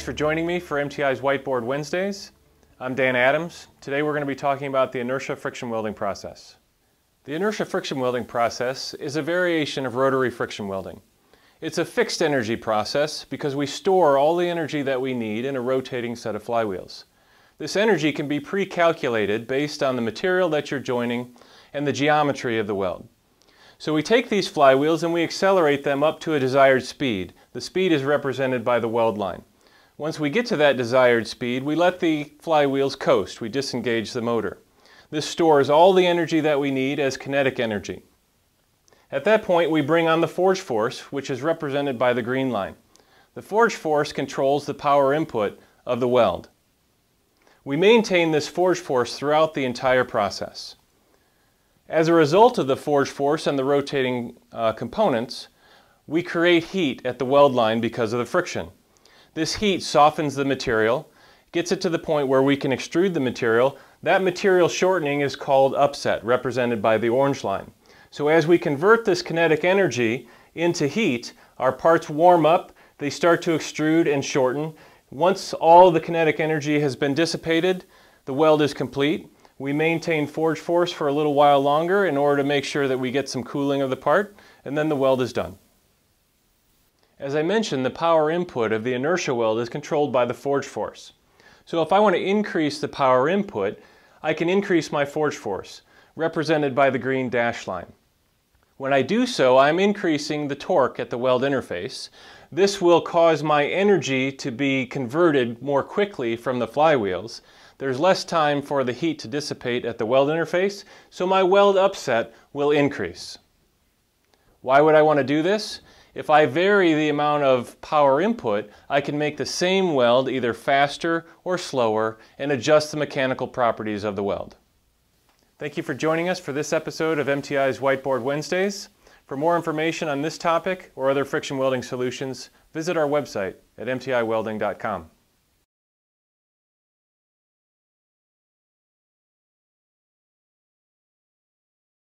Thanks for joining me for MTI's Whiteboard Wednesdays. I'm Dan Adams. Today we're going to be talking about the inertia friction welding process. The inertia friction welding process is a variation of rotary friction welding. It's a fixed energy process because we store all the energy that we need in a rotating set of flywheels. This energy can be pre-calculated based on the material that you're joining and the geometry of the weld. So we take these flywheels and we accelerate them up to a desired speed. The speed is represented by the weld line. Once we get to that desired speed, we let the flywheels coast. We disengage the motor. This stores all the energy that we need as kinetic energy. At that point, we bring on the forge force, which is represented by the green line. The forge force controls the power input of the weld. We maintain this forge force throughout the entire process. As a result of the forge force and the rotating uh, components, we create heat at the weld line because of the friction. This heat softens the material, gets it to the point where we can extrude the material. That material shortening is called upset, represented by the orange line. So as we convert this kinetic energy into heat, our parts warm up, they start to extrude and shorten. Once all the kinetic energy has been dissipated, the weld is complete. We maintain forge force for a little while longer in order to make sure that we get some cooling of the part, and then the weld is done. As I mentioned, the power input of the inertia weld is controlled by the forge force. So if I want to increase the power input, I can increase my forge force, represented by the green dash line. When I do so, I'm increasing the torque at the weld interface. This will cause my energy to be converted more quickly from the flywheels. There's less time for the heat to dissipate at the weld interface, so my weld upset will increase. Why would I want to do this? If I vary the amount of power input, I can make the same weld either faster or slower and adjust the mechanical properties of the weld. Thank you for joining us for this episode of MTI's Whiteboard Wednesdays. For more information on this topic or other friction welding solutions, visit our website at mtiwelding.com.